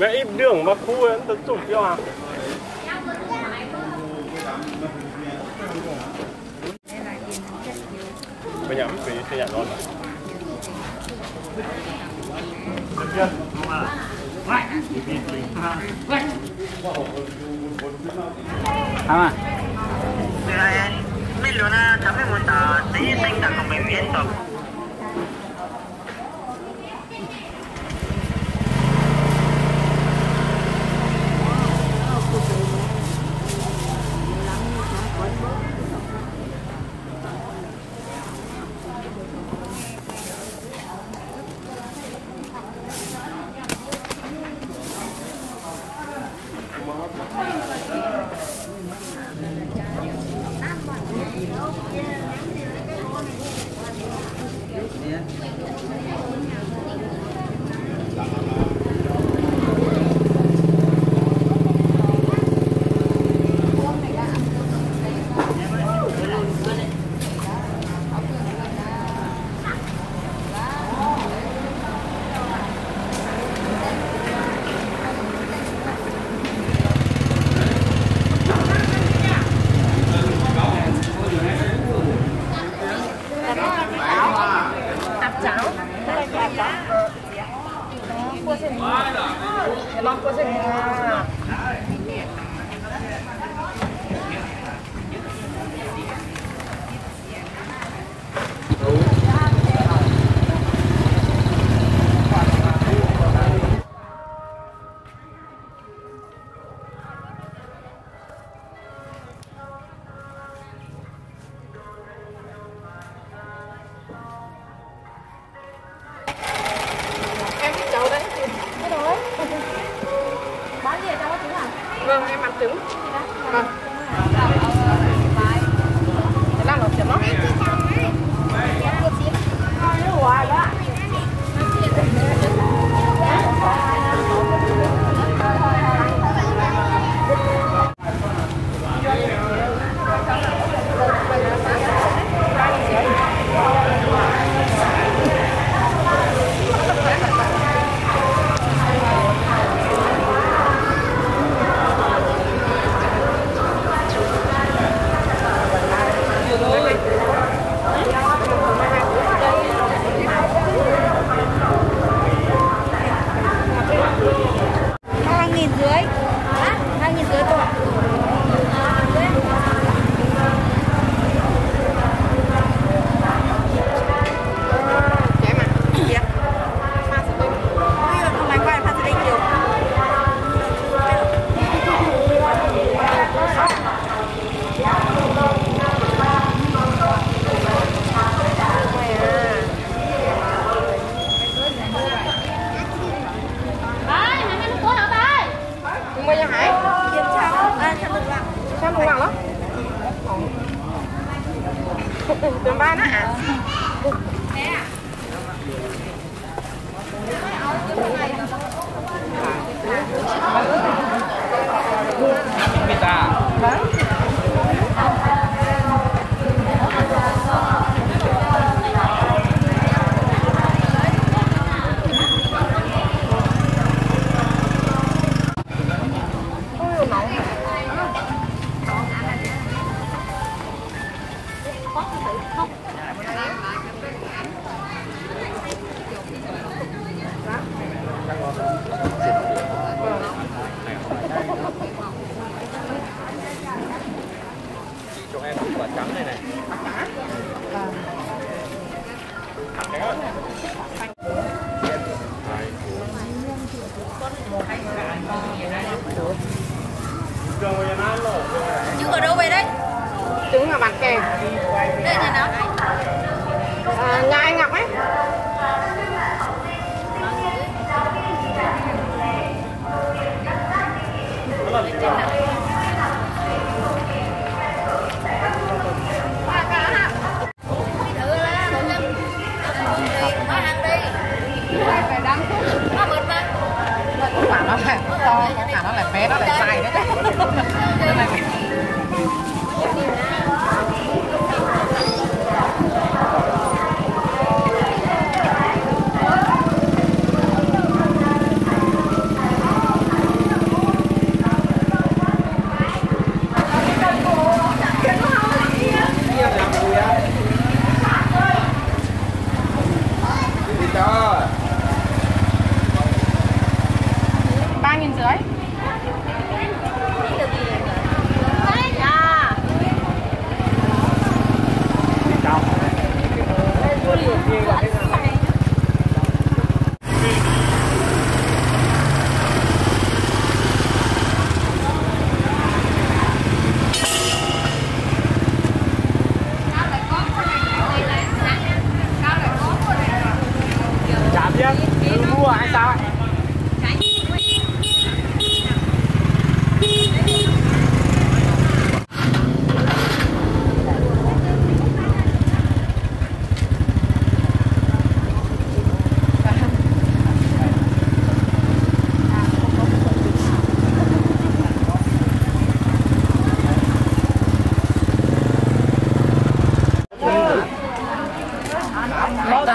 Mẹ im đường mà khu ấy tấn chụp cho à Bây giờ mình sẽ nhận luôn không à? Meglio una camminata, se senta come viento. tụi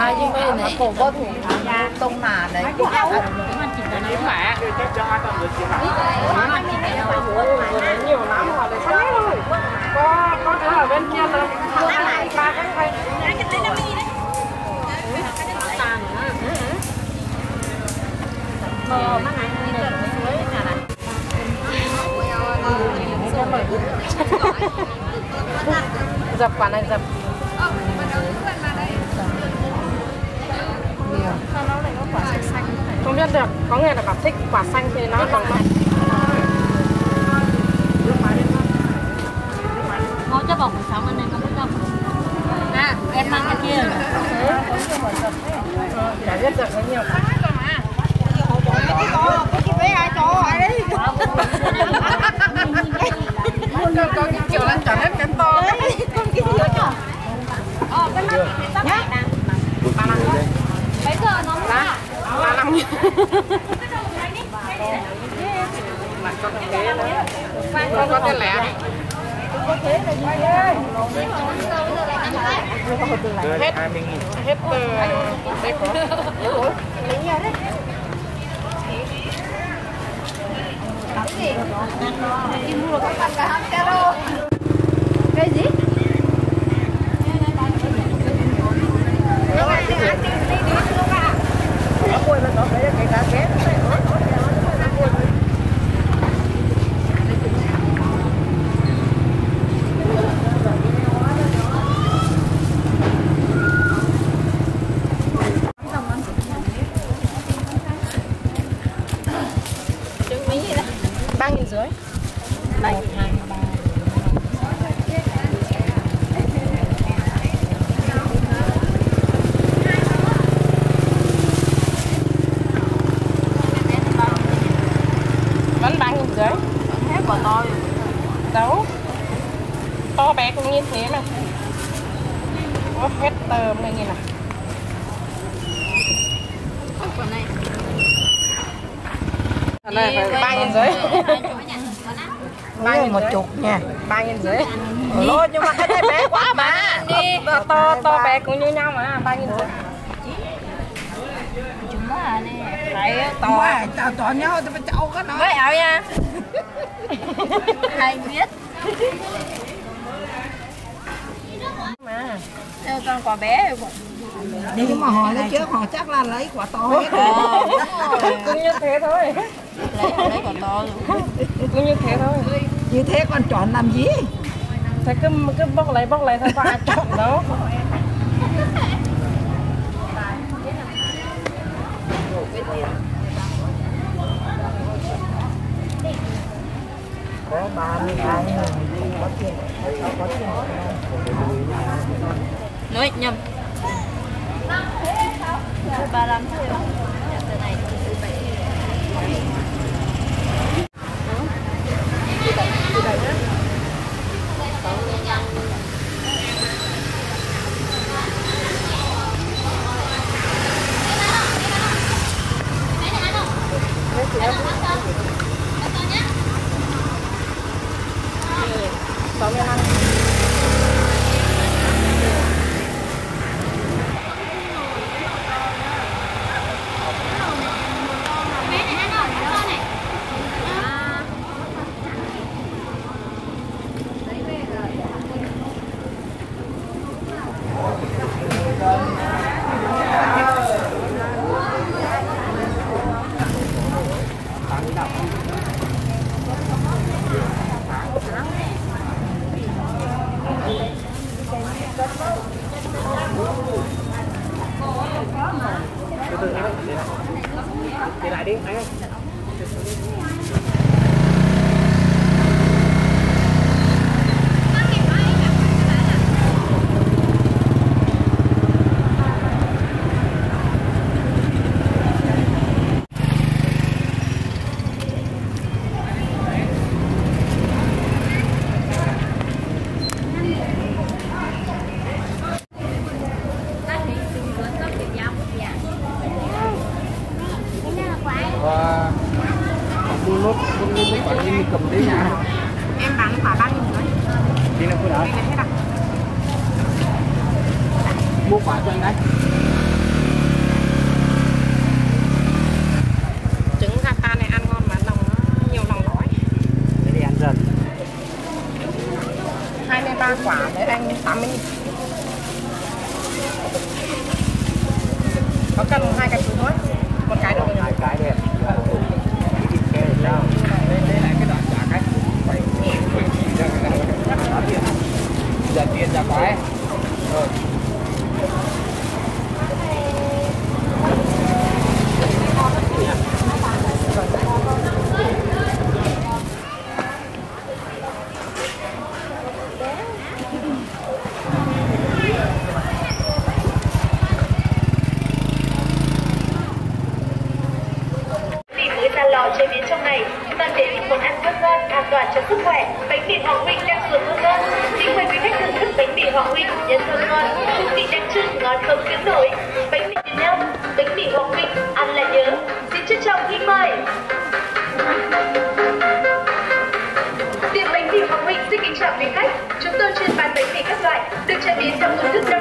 Tại như vậy này Cổ có thủ Tông mà đấy mẹ nhiều lắm rồi để sáng thôi có có cái ở bên kia rồi ba cái hay dập quả này dập không biết được có người là bảo thích quả xanh thì nó còn mặn Ngồi cho bọc sống anh này không biết đâu À em mang cái kia. Chả biết được bao nhiêu có có cái kiểu là chả hết kém to đấy Bây giờ nó mới ba năm có cái hết nữa có có cái lẻ hết cái gì? nghìn hết từ đây có Cái cá ba nghìn rưỡi một hai ba vẫn ba nghìn rưỡi Hết quả to đâu to bé cũng như thế mà có hết tơm này như này Còn này. Đây phải ba nghìn rưỡi. ba nghìn một chục nha. Ba nghìn rưỡi. Lô nhưng mà cái này bé quá mà. To to, to bé cũng như nhau mà ba nghìn rưỡi. Chúng nó à nè. phải to. Chào to nhau thì phải cháu cái nó. Mới ảo nha. Hay biết. mà Theo con quả bé nhưng mà họ lấy trước họ chắc là lấy quả to hết cũng như thế thôi Lấy lấy quả to rồi. cũng như thế thôi như thế còn chọn làm gì thế cứ cứ bóc lấy bóc lấy thôi có ai chọn đâu có ba mươi hai có tiền có tiền Nói nhầm. ba lăm Yeah. Cầm đấy nhà. em bán quả ba nghìn rưỡi Đi nào cô à Mua quả cho anh đấy. trứng gata này ăn ngon mà lòng nó nhiều lòng lõi Để đi ăn dần. 23 quả đấy anh 80 nghìn có cần hai cái chào quý khách chúng tôi chuyên bán bánh mì các loại, được chế biến theo công thức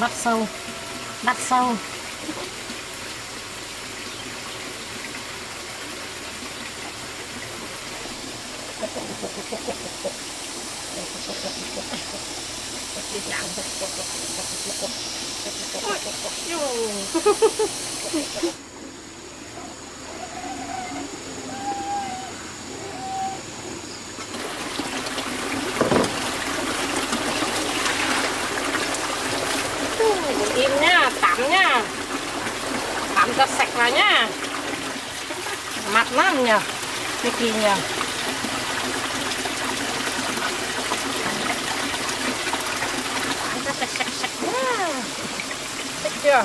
bắt sâu bắt sâu. baknya pantas sekranya. Matnannya bikinnya pantas sek sek sek ya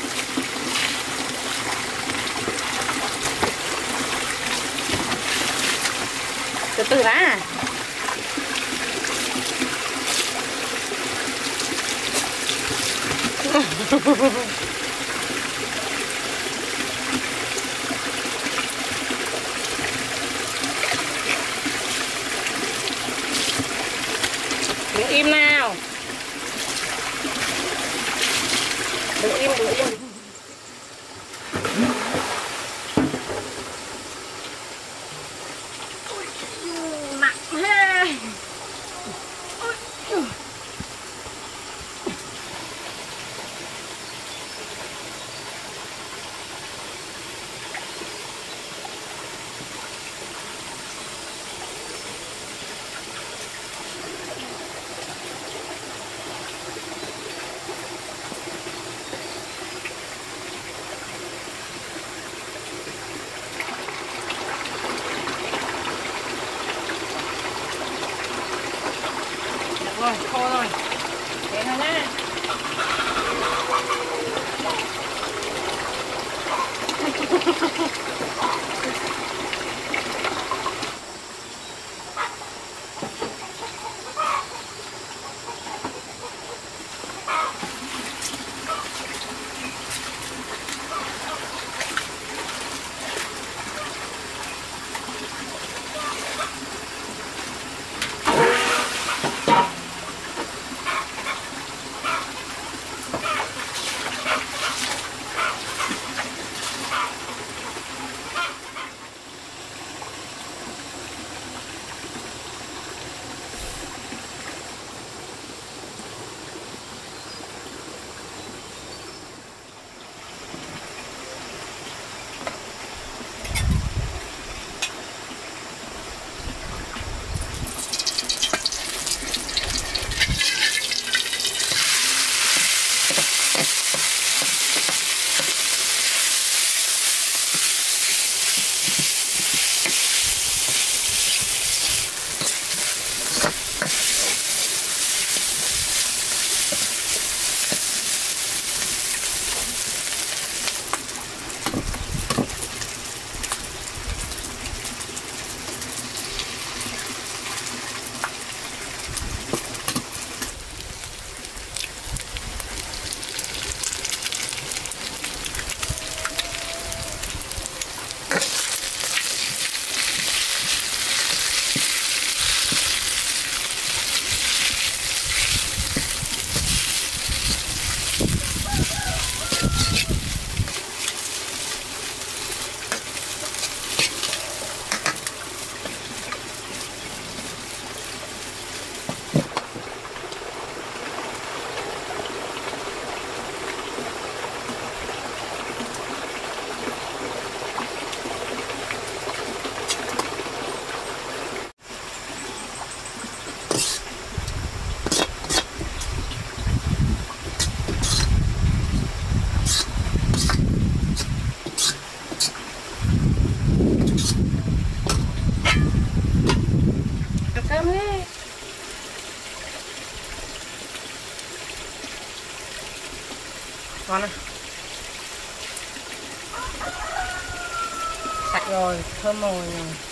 我老娘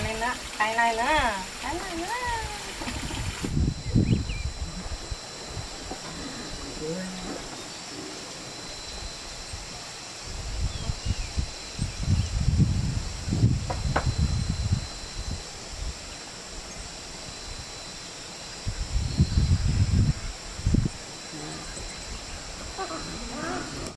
nhắc còn tay lên nữa tay này nữa tay này